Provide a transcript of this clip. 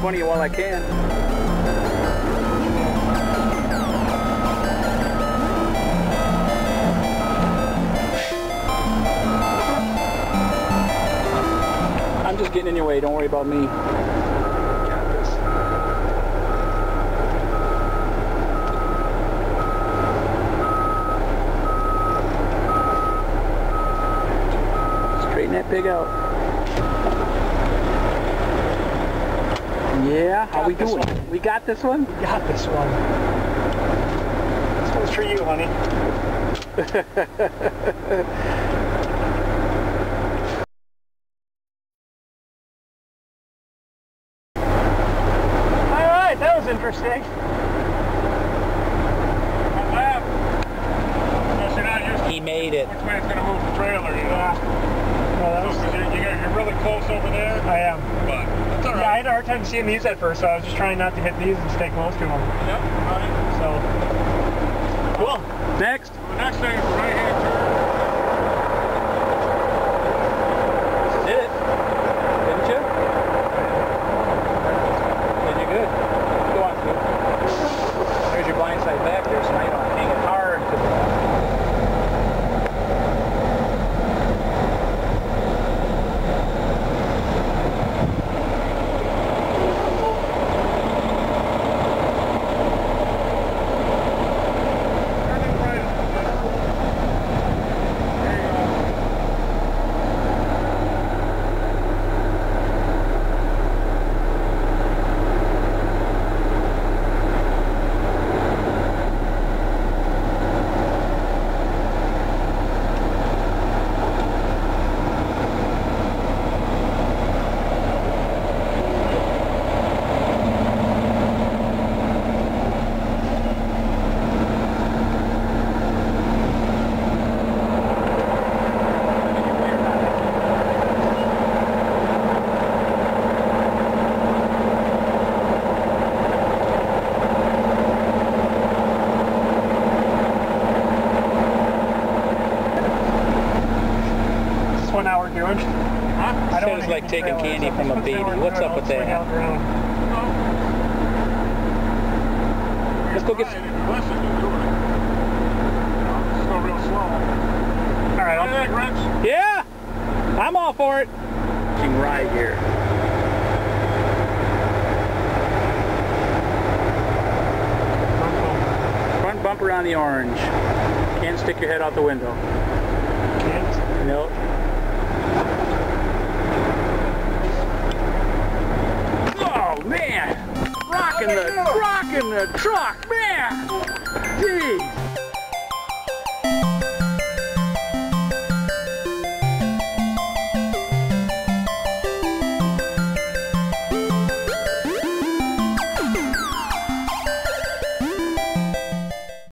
while I can. I'm just getting in your way. Don't worry about me. Straighten that pig out. Yeah, how Got we doing? one. We got this one? We Got this one. This one's for you, honey. All right, that was interesting. He made it. Which way it's going to move the trailer, close over there, I am. but it's all Yeah, I had a hard time seeing these at first, so I was just trying not to hit these and stay close to them. Yep, right. So, cool. Next. The next thing is right hand turn. Did it. Didn't you? Did you good? Go on, Scoop. There's your blind side back there, so now you don't hang it hard to the Turn it right. There you go. Is this one now we're doing? Huh? I Said wanna it's like taking candy so from a baby. What's up with that? Let's go get Right, if you listen, you'll do it. Just go real slow. All right, What do you I'll, think, Rich? Yeah! I'm all for it. Right here. Front bumper on the orange. Can't stick your head out the window. rocking the, rocking the truck, man! Jeez.